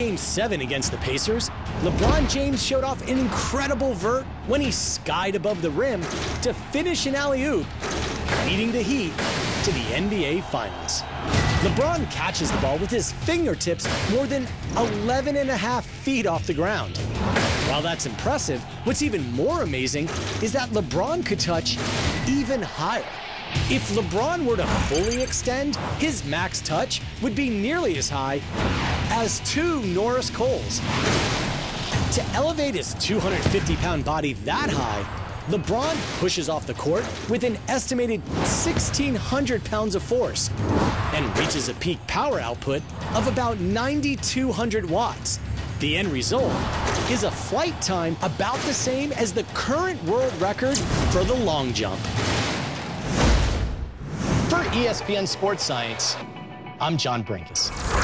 Game 7 against the Pacers, LeBron James showed off an incredible vert when he skied above the rim to finish an alley-oop, leading the Heat to the NBA Finals. LeBron catches the ball with his fingertips more than 11 and a half feet off the ground. While that's impressive, what's even more amazing is that LeBron could touch even higher. If LeBron were to fully extend, his max touch would be nearly as high as two Norris Coles. To elevate his 250 pound body that high, LeBron pushes off the court with an estimated 1,600 pounds of force and reaches a peak power output of about 9,200 watts. The end result is a flight time about the same as the current world record for the long jump. ESPN Sports Science, I'm John Brenkus.